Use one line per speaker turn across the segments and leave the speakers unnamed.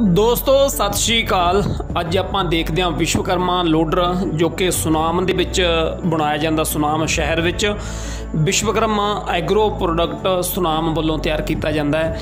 ਦੋਸਤੋ, ਸਤਿ ਸ਼੍ਰੀ ਅਕਾਲ। ਅੱਜ ਆਪਾਂ ਦੇਖਦੇ ਹਾਂ ਵਿਸ਼ਵਕਰਮਾ ਲੋਡਰ, ਜੋ ਕਿ ਸੁਨਾਮ ਦੇ ਵਿੱਚ ਬਣਾਇਆ ਜਾਂਦਾ, ਸੁਨਾਮ ਸ਼ਹਿਰ ਵਿੱਚ। ਵਿਸ਼ਵਕਰਮਾ ਐਗਰੋ ਪ੍ਰੋਡਕਟ ਸੁਨਾਮ ਵੱਲੋਂ ਤਿਆਰ ਕੀਤਾ ਜਾਂਦਾ ਹੈ।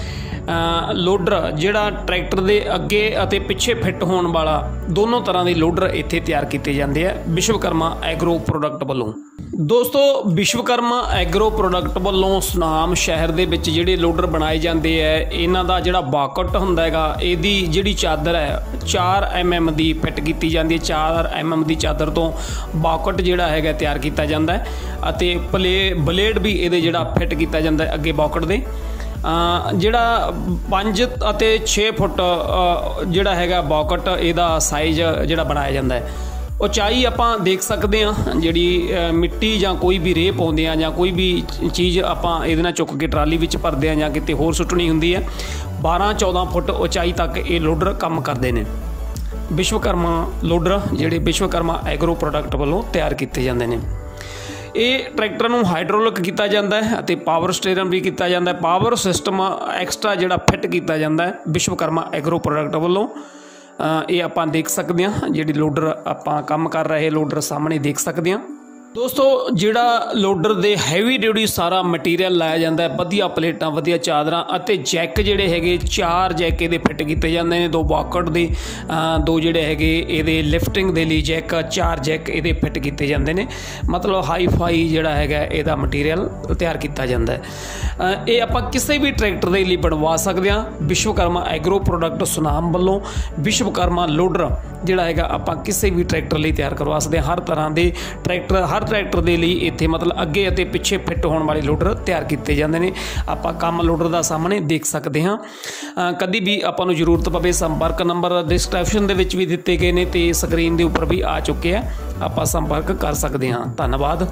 ਲੋਡਰ, ਜਿਹੜਾ ਟਰੈਕਟਰ ਦੇ ਅੱਗੇ ਅਤੇ ਪਿੱਛੇ ਫਿੱਟ ਹੋਣ ਵਾਲਾ, ਦੋਨੋਂ ਤਰ੍ਹਾਂ ਦੇ ਲੋਡਰ ਇੱਥੇ ਤਿਆਰ ਕੀਤੇ ਜਾਂਦੇ ਆ, ਵਿਸ਼ਵਕਰਮਾ ਐਗਰੋ ਪ੍ਰੋਡਕਟ ਵੱਲੋਂ। ਦੋਸਤੋ, ਵਿਸ਼ਵਕਰਮਾ ਐਗਰੋ ਪ੍ਰੋਡਕਟ ਵੱਲੋਂ ਸੁਨਾਮ ਸ਼ਹਿਰ ਦੇ ਵਿੱਚ ਜਿਹੜੇ ਲੋਡਰ ਬਣਾਏ ਜਾਂਦੇ ਆ ਇਹਨਾਂ ਦਾ ਜਿਹੜਾ ਬਾਕਟ ਹੁੰਦਾ ਹੈਗਾ, ਇਹਦੀ ਜਿਹੜੀ ਚਾਦਰ ਹੈ 4 mm ਦੀ ਫਿੱਟ ਕੀਤੀ ਜਾਂਦੀ ਹੈ 4 mm ਦੀ ਚਾਦਰ ਤੋਂ ਬਾਕਟ ਜਿਹੜਾ ਹੈਗਾ ਤਿਆਰ ਕੀਤਾ ਜਾਂਦਾ ਹੈ ਅਤੇ ਪਲੇ, ਬਲੇਡ ਵੀ ਇਹਦੇ ਜਿਹੜਾ ਫਿੱਟ ਕੀਤਾ ਜਾਂਦਾ ਹੈ ਅੱਗੇ ਬਾਕਟ ਦੇ। ਜਿਹੜਾ 5 ਅਤੇ 6 ਫੁੱਟ ਜਿਹੜਾ ਹੈਗਾ ਬਾਕਟ, ਇਹਦਾ ਸਾਈਜ਼ ਜਿਹੜਾ ਬਣਾਇਆ ਜਾਂਦਾ ਹੈ ਉਚਾਈ ਆਪਾਂ ਦੇਖ ਸਕਦੇ ਹਾਂ ਜਿਹੜੀ ਮਿੱਟੀ ਜਾਂ ਕੋਈ ਵੀ ਰੇਹ ਪਾਉਂਦੇ ਆ ਜਾਂ ਕੋਈ ਵੀ ਚੀਜ਼ ਆਪਾਂ ਇਹਦੇ ਨਾਲ ਚੁੱਕ ਕੇ ਟਰਾਲੀ ਵਿੱਚ ਭਰਦੇ ਆ ਜਾਂ ਕਿਤੇ ਹੋਰ ਸੁੱਟਣੀ ਹੁੰਦੀ ਹੈ 12 14 ਫੁੱਟ ਉਚਾਈ ਤੱਕ ਇਹ ਲੋਡਰ ਕੰਮ ਕਰਦੇ ਨੇ। ਵਿਸ਼ਵਕਰਮਾ ਲੋਡਰ ਜਿਹੜੇ ਵਿਸ਼ਵਕਰਮਾ ਐਗਰੋ ਪ੍ਰੋਡਕਟ ਵੱਲੋਂ ਤਿਆਰ ਕੀਤੇ ਜਾਂਦੇ ਨੇ। ਇਹ ਟਰੈਕਟਰ ਨੂੰ ਹਾਈਡ੍ਰੋਲਿਕ ਕੀਤਾ ਜਾਂਦਾ ਹੈ ਅਤੇ ਪਾਵਰ ਸਟੀਅਰਿੰਗ ਵੀ ਕੀਤਾ ਜਾਂਦਾ ਹੈ। ਪਾਵਰ ਸਿਸਟਮ ਐਕਸਟਰਾ ਜਿਹੜਾ ਫਿੱਟ ਕੀਤਾ ਜਾਂਦਾ ਹੈ ਵਿਸ਼ਵਕਰਮਾ ਐਗਰੋ ਪ੍ਰੋਡਕਟ ਵੱਲੋਂ। ਇਹ ਆਪਾਂ ਦੇਖ ਸਕਦੇ ਹਾਂ, ਜਿਹੜੀ ਲੋਡਰ ਆਪਾਂ ਕੰਮ ਕਰ ਰਹੇ ਲੋਡਰ ਸਾਹਮਣੇ ਦੇਖ ਸਕਦੇ ਹਾਂ। ਦੋਸਤੋ, ਜਿਹੜਾ ਲੋਡਰ ਦੇ ਹੈਵੀ ਡਿਊਟੀ ਸਾਰਾ ਮਟੀਰੀਅਲ ਲਾਇਆ ਜਾਂਦਾ ਹੈ, ਵਧੀਆ ਪਲੇਟਾਂ, ਵਧੀਆ ਚਾਦਰਾਂ ਅਤੇ ਜੈਕ ਜਿਹੜੇ ਹੈਗੇ, ਚਾਰ ਜੈਕ ਇਹਦੇ ਫਿੱਟ ਕੀਤੇ ਜਾਂਦੇ ਨੇ, ਦੋ ਬਾਕਟ ਦੇ ਦੋ ਜਿਹੜੇ ਹੈਗੇ ਇਹਦੇ ਲਿਫਟਿੰਗ ਦੇ ਲਈ ਜੈਕ ਚਾਰ ਜੈਕ ਇਹਦੇ ਫਿੱਟ ਕੀਤੇ ਜਾਂਦੇ ਨੇ। ਮਤਲਬ ਹਾਈ ਫਾਈ ਜਿਹੜਾ ਹੈਗਾ, ਇਹਦਾ ਮਟੀਰੀਅਲ ਤਿਆਰ ਕੀਤਾ ਜਾਂਦਾ ਹੈ। ਇਹ ਆਪਾਂ ਕਿਸੇ ਵੀ ਟਰੈਕਟਰ ਦੇ ਲਈ ਬਣਵਾ ਸਕਦੇ ਹਾਂ। ਵਿਸ਼ਵਕਰਮਾ ਐਗਰੋ ਪ੍ਰੋਡਕਟ ਸੁਨਾਮ ਵੱਲੋਂ ਵਿਸ਼ਵਕਰਮਾ ਲੋਡਰ ਜਿਹੜਾ ਹੈਗਾ, ਆਪਾਂ ਕਿਸੇ ਵੀ ਟਰੈਕਟਰ ਲਈ ਤਿਆਰ ਕਰਵਾ ਸਕਦੇ ਹਾਂ। ਹਰ ਤਰ੍ਹਾਂ ਦੇ ਟਰੈਕਟਰ ਹਰ ਟਰੈਕਟਰ ਦੇ ਲਈ ਇੱਥੇ ਮਤਲਬ ਅੱਗੇ ਅਤੇ ਪਿੱਛੇ ਫਿੱਟ ਹੋਣ ਵਾਲੇ ਲੋਡਰ ਤਿਆਰ ਕੀਤੇ ਜਾਂਦੇ ਨੇ। ਆਪਾਂ ਕੰਮ ਲੋਡਰ ਦਾ ਸਾਹਮਣੇ ਦੇਖ ਸਕਦੇ ਹਾਂ। ਕਦੀ ਵੀ ਆਪਾਂ ਨੂੰ ਜ਼ਰੂਰਤ ਪਵੇ ਸੰਪਰਕ ਨੰਬਰ ਡਿਸਕ੍ਰਿਪਸ਼ਨ ਦੇ ਵਿੱਚ ਵੀ ਦਿੱਤੇ ਗਏ ਨੇ ਤੇ ਸਕਰੀਨ ਦੇ ਉੱਪਰ ਵੀ ਆ ਚੁੱਕੇ ਆ। ਆਪਾਂ ਸੰਪਰਕ ਕਰ ਸਕਦੇ ਹਾਂ। ਧੰਨਵਾਦ।